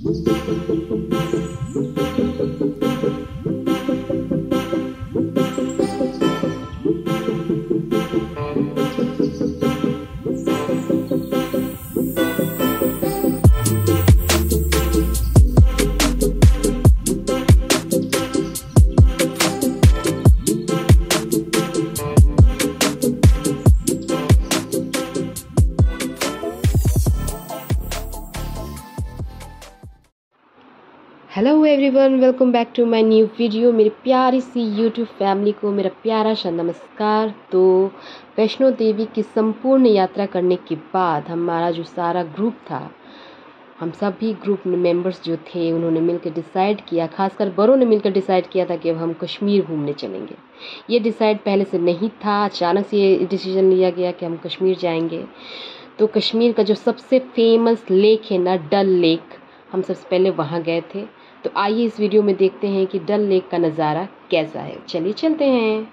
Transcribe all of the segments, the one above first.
Hello everyone welcome back to my new video मेरी प्यारी सी YouTube family को मेरा प्यारा सा नमस्कार। तो वैष्णो देवी की संपूर्ण यात्रा करने के बाद हमारा जो सारा ग्रुप था, हम सभी ग्रुप मेंबर्स जो थे, उन्होंने मिलकर डिसाइड किया, खासकर बड़ों ने मिलकर डिसाइड किया था कि अब हम कश्मीर घूमने चलेंगे। ये डिसाइड पहले से नहीं था, अचानक से ये डिसीज़न लिया गया कि हम कश्मीर जाएँगे। तो कश्मीर का जो सबसे फ़ेमस लेक है ना डल लेक हम सबसे पहले वहाँ गए थे। तो आइए इस वीडियो में देखते हैं कि डल लेक का नज़ारा कैसा है। चलिए चलते हैं।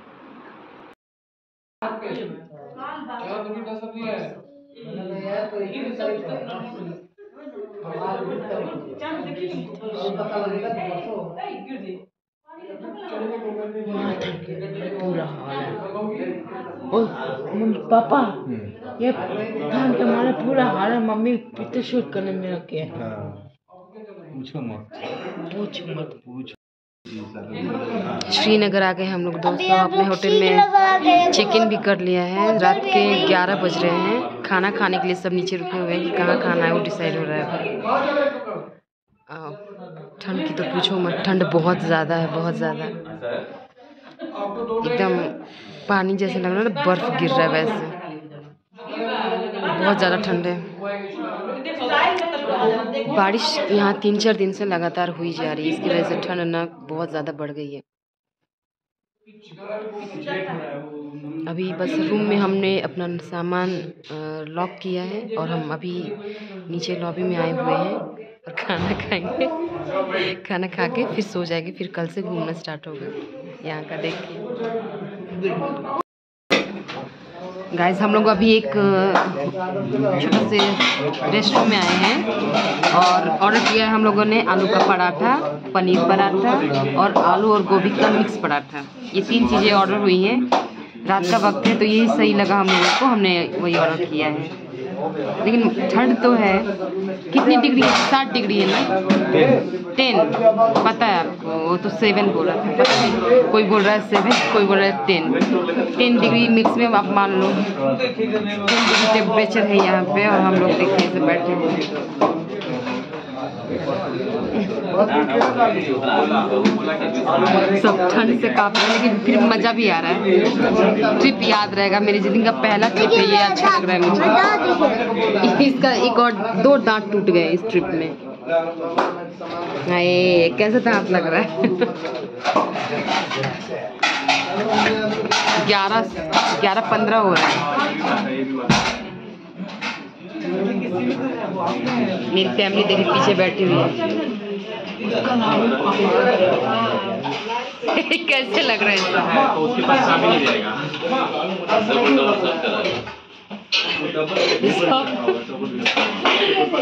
पूरा है और पापा ये धान के हमारा पूरा हाल है मम्मी पिक्चर शूट करने में रखे हैं। पूछो मत। पूछ मत। पूछ। श्रीनगर आ गए हम लोग दोस्तों अपने होटल में चेक इन भी कर लिया है। रात के 11 बज रहे हैं। खाना खाने के लिए सब नीचे रुके हुए हैं कि कहाँ खाना है वो डिसाइड हो रहा है ठंड की तो पूछो मत। ठंड बहुत ज़्यादा है बहुत ज़्यादा। एकदम पानी जैसे लग रहा है ना बर्फ़ गिर रहा है वैसे। बहुत ज़्यादा ठंड है। बारिश यहाँ तीन चार दिन से लगातार हुई जा रही है। इसकी वजह से ठंड ना बहुत ज़्यादा बढ़ गई है। अभी बस रूम में हमने अपना सामान लॉक किया है और हम अभी नीचे लॉबी में आए हुए हैं और खाना खाएँगे। खाना खा के फिर सो जाएँगे, फिर कल से घूमना स्टार्ट होगा। यहाँ का देखिए गाइस हम लोग अभी एक, छोटे से रेस्टोरेंट में आए हैं और ऑर्डर किया है हम लोगों ने आलू का पराठा, पनीर पराठा और आलू और गोभी का मिक्स पराठा। ये तीन चीज़ें ऑर्डर हुई हैं। रात का वक्त है तो यही सही लगा हम लोगों को, हमने वही ऑर्डर किया है। लेकिन ठंड तो है। कितनी डिग्री? है साठ डिग्री है ना? टेन पता है आपको वो तो सेवन बोल रहा था। पता नहीं कोई बोल रहा है सेवन कोई बोल रहा है टेन टेन डिग्री मिक्स में आप मान लो। टेन डिग्री टेम्परेचर है यहाँ पे और हम लोग देखने से बैठे हैं। सब ठंड से काफ़ी लेकिन फिर मज़ा भी आ रहा है। ट्रिप याद रहेगा मेरी ज़िंदगी का पहला ट्रिप है, ये अच्छा लग रहा है मुझे। इसका एक और दो दांत टूट गए इस ट्रिप में। हाय कैसा दांत लग रहा है? ग्यारह ग्यारह पंद्रह हो रहा है। मेरी फैमिली देखिए पीछे बैठी हुई है। कैसे लग रहा है तो उसके पास काम ही नहीं रहेगा। करा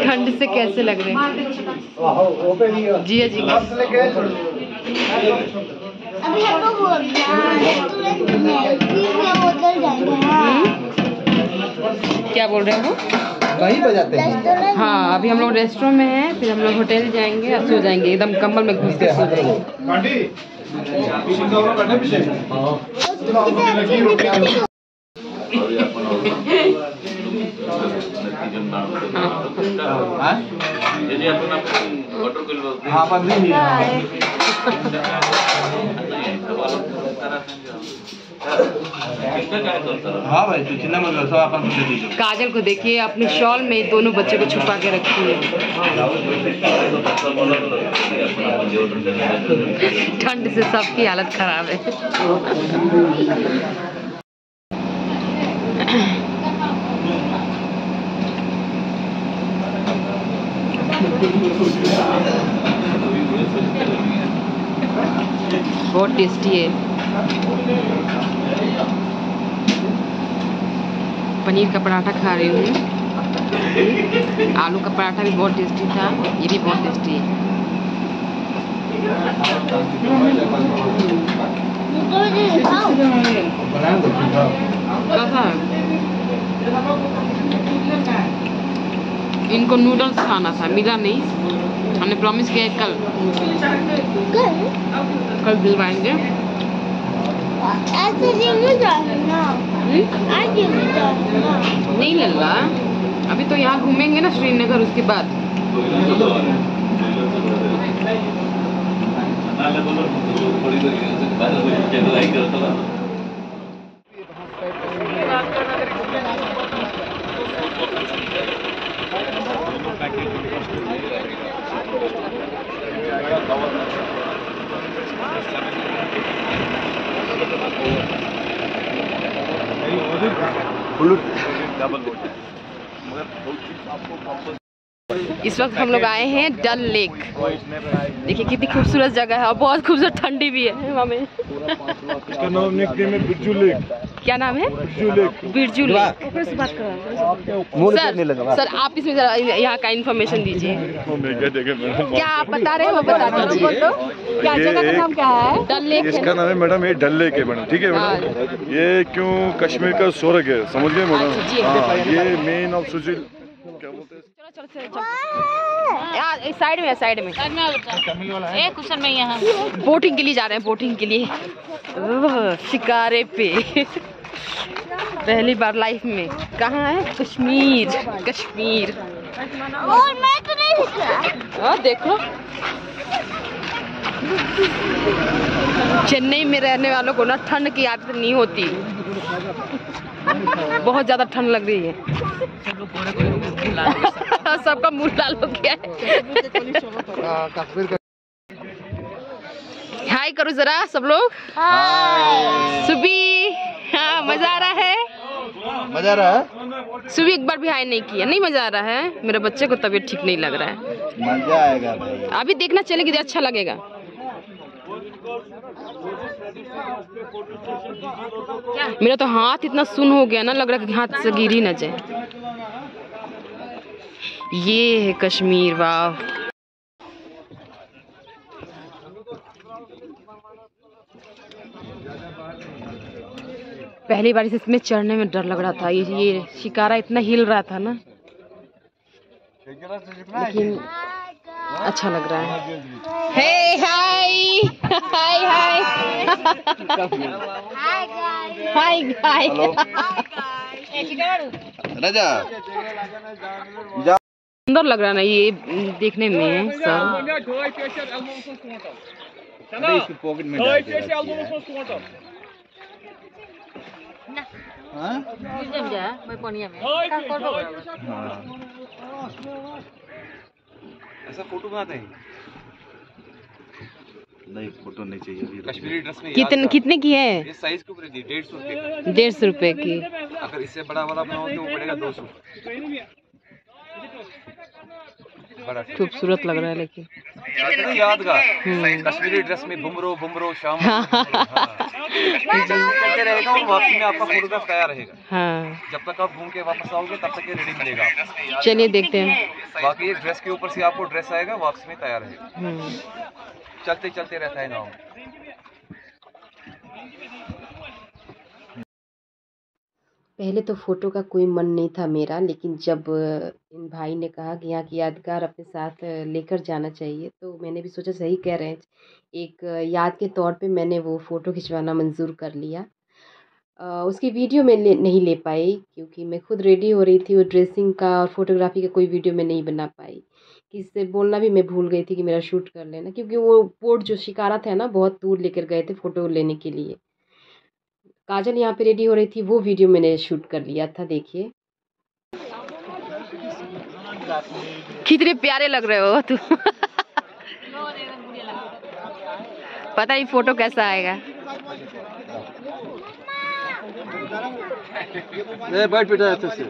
ठंड से कैसे लग रहे हैं? जी जी अभी वो उधर जाएँगे हाँ क्या बोल रहे हो वही बजाते हैं। हाँ अभी हम लोग रेस्टोरेंट में हैं फिर हम लोग होटल जाएँगे और सो जाएँगे। एकदम कंबल में घुस के सो जाएँगे। केलं होतं हाँ अपन भी काय करतात हाँ भाई, तू चिंता मत सब अपन काजल को देखिए, अपने शॉल में दोनों बच्चे को छुपा के रखी है। ठंड से सबकी हालत खराब है। बहुत टेस्टी है। पनीर का पराठा खा रही हूँ। आलू का पराठा भी बहुत टेस्टी था ये भी बहुत टेस्टी है। कैसा इनको नूडल्स खाना था मिला नहीं। हमने प्रॉमिस किया है कल। कल? दिलवाएँगे। नहीं लल्ला अभी तो यहाँ घूमेंगे ना श्रीनगर उसके बाद। बुलेट डबल होता है मगर बहुत चीज़ आपको इस वक्त हम लोग आए हैं डल लेक। देखिए कितनी खूबसूरत जगह है और बहुत खूबसूरत ठंडी भी है वहाँ में। इसका नाम निकनेम है बिरजू लेक। क्या नाम है? Birju lake. Birju lake. Sir sir आप इसमें जरा यहाँ का इन्फॉर्मेशन दीजिए। क्या आप बता रहे हैं? वो बता दीजिए। क्या जगह का नाम क्या है? डल लेक इसका नाम है मैडम ये डल लेक है मैडम। ठीक है मैडम? ये क्यों कश्मीर का स्वर्ग है? समझ गए अच्छा, मैडम हाँ ये मेन ऑफ़ सुशील हैं चलो चलो चलो। साइड में साइड में। एक क्वेश्चन में यहाँ। बोटिंग के लिए जा रहे हैं बोटिंग के लिए। ओह, शिकारे पे। पहली बार लाइफ में। कहाँ है? कश्मीर कश्मीर। और मैं तो नहीं दिखा हाँ देख। चेन्नई में रहने वालों को ना ठंड की आदत नहीं होती। बहुत ज़्यादा ठंड लग रही है। सबका मुँह लाल हो गया है। हाय करो जरा सब लोग। सुबी हाँ मज़ा आ रहा है? मज़ा आ रहा है? सुबी एक बार भी हाय नहीं किया। नहीं मज़ा आ रहा है। मेरे बच्चे को तबीयत ठीक नहीं लग रहा है। मज़ा आएगा अभी देखना चलेगी अच्छा लगेगा। मेरा तो हाथ इतना सुन हो गया ना लग रहा है कि हाथ से गिर ही न जाए। ये है कश्मीर वाह। पहली बार इसमें चढ़ने में डर लग रहा था। ये ये शिकारा इतना हिल रहा था ना। लेकिन अच्छा लग रहा है। हे हाय! हाय हाय! हाय हाय! राजा। सुंदर लग रहा है ना ये देखने में सब। पॉकेट में डाल के रखिए। हाँ? ऐसा फ़ोटो बनाते हैं नहीं फ़ोटो नहीं चाहिए कश्मीरी ड्रेस में कितने कितने की है? ये साइज़ के ऊपर डेढ़ सौ डेढ़ सौ रुपए की। अगर इससे बड़ा वाला बनाओ तो पड़ेगा दो सौ। खूबसूरत लग रहा है लेकिन यादगार। कश्मीरी ड्रेस में बुमरो बुमरो शाम। चलते रहेगा और वापसी में आपका फोटोग्राफ तैयार रहेगा। हाँ। जब तक आप घूम के वापस आओगे तब तक ये रेडी मिलेगा चलिए देखते हैं। बाकी ये ड्रेस के ऊपर से आपको ड्रेस आएगा वापसी में तैयार रहेगा। हम्म। चलते चलते रहता है गाँव पहले तो फ़ोटो का कोई मन नहीं था मेरा लेकिन जब इन भाई ने कहा कि यहाँ की यादगार अपने साथ लेकर जाना चाहिए तो मैंने भी सोचा सही कह रहे हैं। एक याद के तौर पे मैंने वो फ़ोटो खिंचवाना मंजूर कर लिया। उसकी वीडियो मैं ले, नहीं ले पाई क्योंकि मैं खुद रेडी हो रही थी वो ड्रेसिंग का और फोटोग्राफी का कोई वीडियो मैं नहीं बना पाई। किसी से बोलना भी मैं भूल गई थी कि मेरा शूट कर लेना क्योंकि वो पोर्ट जो शिकारा था ना बहुत दूर लेकर गए थे फ़ोटो लेने के लिए। काजल यहाँ पे रेडी हो रही थी वो वीडियो मैंने शूट कर लिया था देखिए कितने प्यारे लग रहे हो तू पता ही फ़ोटो कैसा आएगा बैठ बेटा अच्छे से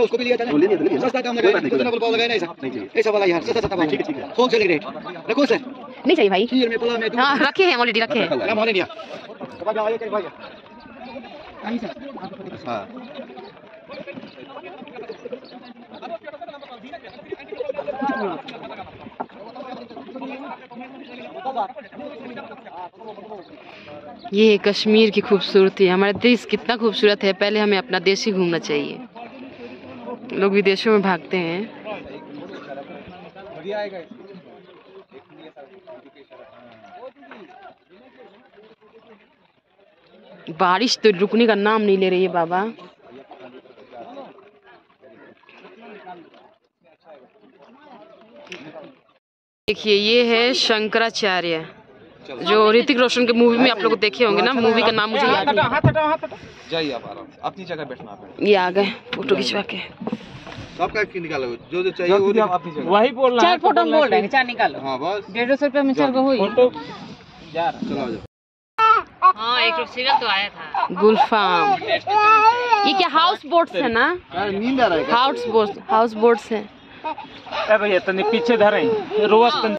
उसको भी लिया था ना सस्ता काम लगाया रिजनेबल भाव लगाया ना ऐसा ऐसा वाला यार सस्ता सस्ता ठीक है ठीक है सर नहीं चाहिए भाई। हाँ रखे हैं ऑलरेडी रखे हैं। हाँ। ये कश्मीर की खूबसूरती हमारा देश कितना खूबसूरत है। पहले हमें अपना देश ही घूमना चाहिए। लोग विदेशों में भागते हैं। बारिश तो रुकने का नाम नहीं ले रही है बाबा। देखिए ये है शंकराचार्य जो ऋतिक रोशन के मूवी में आप लोग देखे होंगे ना। मूवी का नाम मुझे याद नहीं। जाइए आप आराम से। अपनी जगह बैठना ये आ गए फ़ोटो खिंचवा के। सबका की निकालो जो जो चाहिए वो अपनी जगह वही बोल रहा चार फ़ोटो बोल रहे हैं। चार निकालो। हाँ बस। डेढ़ सौ रुपये में चार को हुई चलो जाओ। हाँ एक सीरियल तो आया था। गुलफाम। ये क्या हाउस बोट्स है ना? नींद आ रहा है हाउस बोट्स हाउस बोट्स है। भैया तनी पीछे धरे। रोज तनी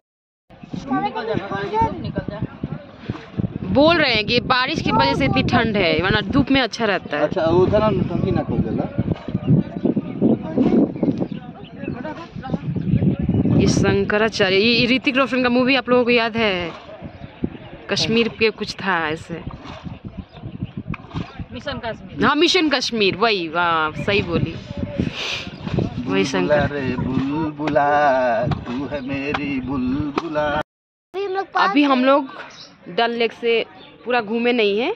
बोल रहे हैं कि बारिश की वजह से इतनी ठंड है वरना धूप में अच्छा रहता है। अच्छा वो था ना टंकी ना खोल देला। ये शंकराचार्य ये ऋतिक रोशन का मूवी आप लोगों को याद है? कश्मीर के कुछ था ऐसे। मिशन कश्मीर। हाँ मिशन कश्मीर वही वाह सही बोली। वही शंकर। बुलबुला तू है मेरी बुलबुला। अभी हम लोग अभी हम लोग डल लेक से पूरा घूमे नहीं है।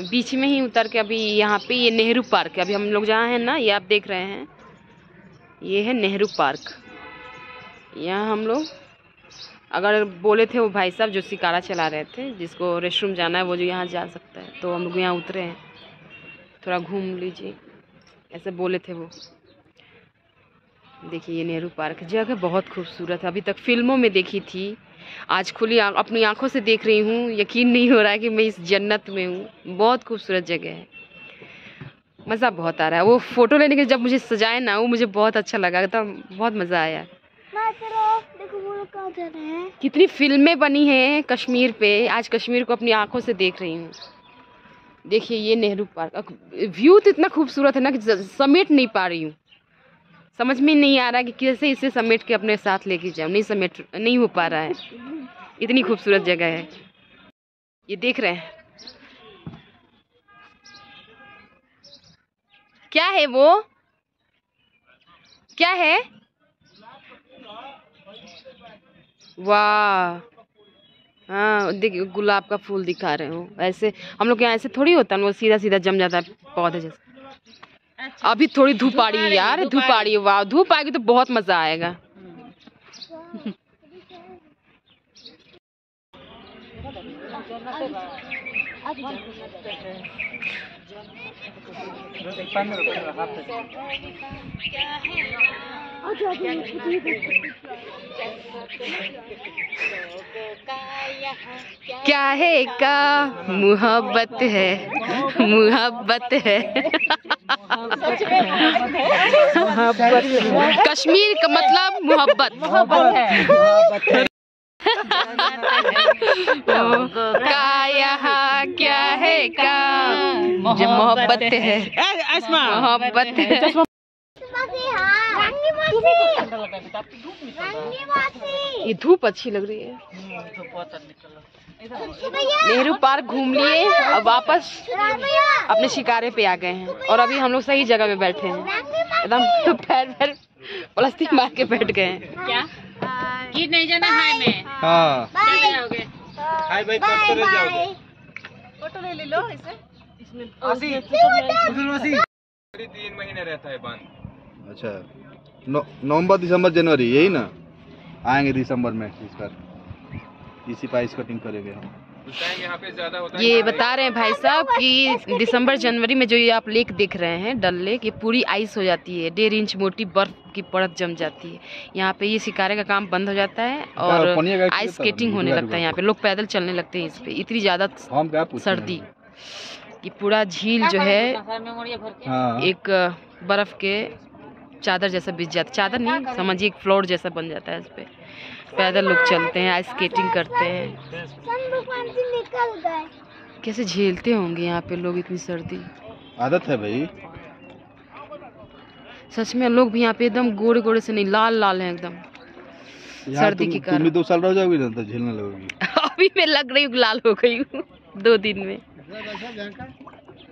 बीच में ही उतर के अभी यहाँ पे ये नेहरू पार्क है। अभी हम लोग जहाँ हैं ना ये आप देख रहे हैं। ये है नेहरू पार्क। यहाँ हम लोग अगर बोले थे वो भाई साहब जो शिकारा चला रहे थे, जिसको रेस्टरूम जाना है, वो जो यहाँ जा सकता है तो हम लोग यहाँ उतरे हैं। थोड़ा घूम लीजिए, ऐसे बोले थे वो। देखिए, ये नेहरू पार्क जगह बहुत खूबसूरत है। अभी तक फ़िल्मों में देखी थी। आज खुली आँख- अपनी आँखों से देख रही हूँ। यकीन नहीं हो रहा है कि मैं इस जन्नत में हूँ। बहुत खूबसूरत जगह है। मज़ा बहुत आ रहा है। वो फ़ोटो लेने के जब मुझे सजाए ना, वो मुझे बहुत अच्छा लगा। एकदम बहुत मज़ा आया ना चलो देखो वो लोग कहाँ जा रहे हैं कितनी फ़िल्में बनी हैं कश्मीर पे। आज कश्मीर को अपनी आँखों से देख रही हूँ। देखिए, ये नेहरू पार्क। व्यू तो इतना खूबसूरत है ना कि समेट नहीं पा रही हूँ। समझ में नहीं आ रहा कि कैसे इसे समेट के अपने साथ लेके जाऊँ। नहीं समेट, नहीं हो पा रहा है। इतनी खूबसूरत जगह है। ये देख रहे हैं। क्या है वो? क्या है? वाह। हाँ देखिए गुलाब का फूल दिखा रहे हो। ऐसे हम लोग के यहाँ ऐसे थोड़ी होता है वो सीधा सीधा जम जाता है पौधे जैसे। अभी थोड़ी धूप आ रही है यार धूप आ रही है। वाह धूप आएगी तो बहुत मज़ा आएगा। क्या है का? मोहब्बत है। मोहब्बत है। कश्मीर का मतलब मोहब्बत। का यहाँ क्या है का? मोहब्बत है। मोहब्बत है मासी हाँ रंगी मासी रंगी मासी ये धूप अच्छी लग रही है। नेहरू पार्क घूम लिए अब वापस अपने शिकारे पे आ गए हैं। और अभी हम लोग सही जगह पे बैठे हैं। एकदम तो पैर पैर प्लास्टिक मार के बैठ गए हैं। गीत नहीं जाना? है में। हाँ। बाय जाओगे। हाय भाई बाय फ़ोटो ले लो इसे। तीन महीने रहता है बाँध अच्छा। नवंबर दिसंबर जनवरी यही ना? आएँगे दिसंबर में इस बार। इसी पाइस कटिंग करेंगे हम। उस टाइम यहाँ पे ज़्यादा होता है ये बता रहे हैं भाई साहब कि दिसंबर जनवरी में जो ये आप लेक देख रहे हैं डल लेक ये पूरी आइस हो जाती है। डेढ़ इंच मोटी बर्फ़ की परत जम जाती है। यहाँ पे ये शिकारे का काम बंद हो जाता है और का आइस स्केटिंग होने लगता है यहाँ पे। लोग पैदल चलने लगते हैं इस पे। इतनी ज़्यादा हम क्या पूछे सर्दी ये पूरा झील जो है के? हाँ। एक बर्फ़ के चादर जैसा बिछ जाता चादर नहीं समझिए एक फ्लोर जैसा बन जाता है इस पे। पैदल लोग चलते हैं आइस स्केटिंग करते हैं। कैसे झेलते होंगे यहाँ पे लोग इतनी सर्दी? आदत है भाई। सच में लोग भी यहाँ पे एकदम गोरे गोरे से नहीं लाल लाल हैं एकदम। सर्दी के कारण। दो साल रह जाओगी ना तो झेलने लगोगी। अभी मैं लग रही हूँ लाल हो गई हूँ दो दिन में।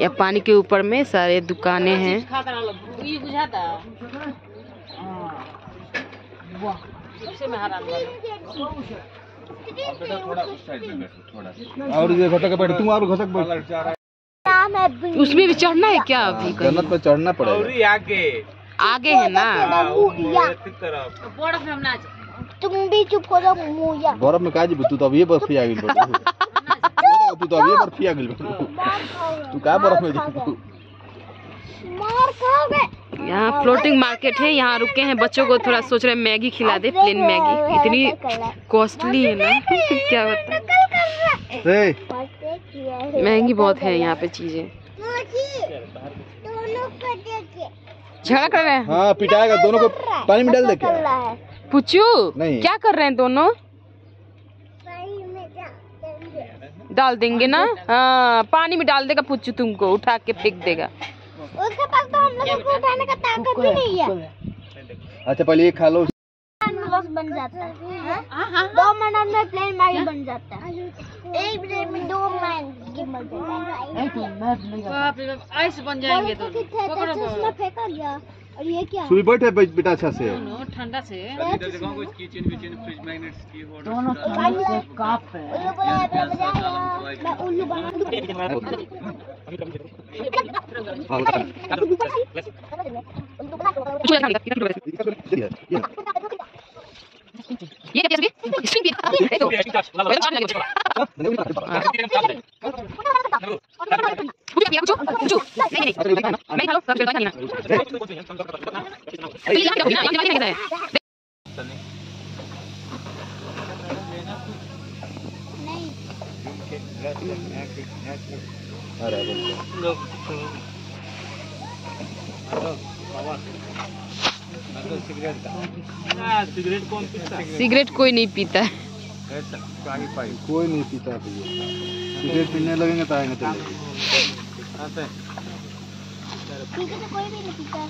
या पानी के ऊपर में सारे दुकानें हैं। और ये घटक बैठ तुम और घटक बैठ है उसमें भी चढ़ना है क्या अभी जन्नत पे चढ़ना पड़ेगा। आगे। है ना? मुया तुम भी चुप हो जाओ मुया बर्फ़ में काजी तू तो अभी बर्फ़ी आ गई। तू तो अभी बर्फ़ी आ गई तू का बर्फ़ में जाबू मार खाओगे यहाँ फ्लोटिंग मार्केट है यहाँ रुके हैं बच्चों को थोड़ा सोच रहे हैं मैगी खिला दे प्लेन मैगी। इतनी कॉस्टली है। ना? क्या बता ए महँगी बहुत है यहाँ पे चीज़ें। दोनों को देखिए झगड़ा कर रहे हैं? हाँ पिटाएगा दोनों को पानी में डाल दे क्या नहीं। क्या कर रहे हैं दोनों सही में जा डाल देंगे ना? हाँ पानी में डाल देगा पुच्चू तुमको उठा के फेंक देगा। उसके पास तो हम लोगों को उठाने का ताकत भी नहीं है। अच्छा पहले ये खा लो। बन जाता है। दो मिनट में प्लेन मैगी बन जाता है। एक मिनट में दो मैगी बन जाता है आइस बन जाएँगे तो। फेंका गया। और ये क्या? सुबह बैठे बेटा अच्छा से। ठंडा से। दोनों से काप है। उल्लू बोला है, तो बजाएगा। मैं उल्लू बना दूँ। उल्लू बना दूँ। ये क्या चीज़? स्ट्रिंग भी। देखो। बड़ा चाट लगे पुच्चू, पुच्चू, पुच्चू। नहीं, नहीं, नहीं। मैं खा लो, सब बेलगाना नहीं ना। तो ये यहाँ ना, यहाँ पे रखना है। अरे सिगरेट कोई नहीं पीता कोई नहीं पीता भैया सिगरेट पीने लगेंगे तो आएँगे तो पीछे से कोई भी नहीं पीता है।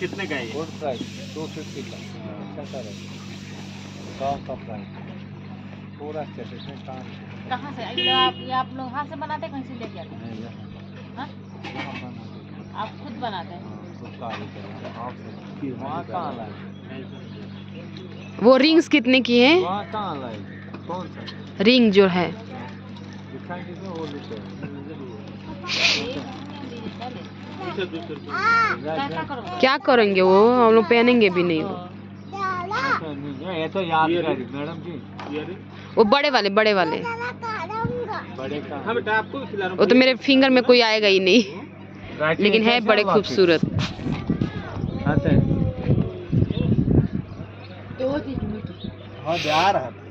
कितने का। है? ये? कहाँ से? ये आप ये आप लोग हाथ से बनाते हैं कहीं से लेके आते हैं? हाँ? आप खुद बनाते हैं? वो रिंग्स कितने की हैं? रिंग जो है। क्या करोगे वो? हम लोग पहनेंगे भी नहीं वो। डाला वो बड़े वाले बड़े वाले। वो तो मेरे फिंगर में कोई आएगा ही नहीं। लेकिन है बड़े खूबसूरत। हाँ जा रहा था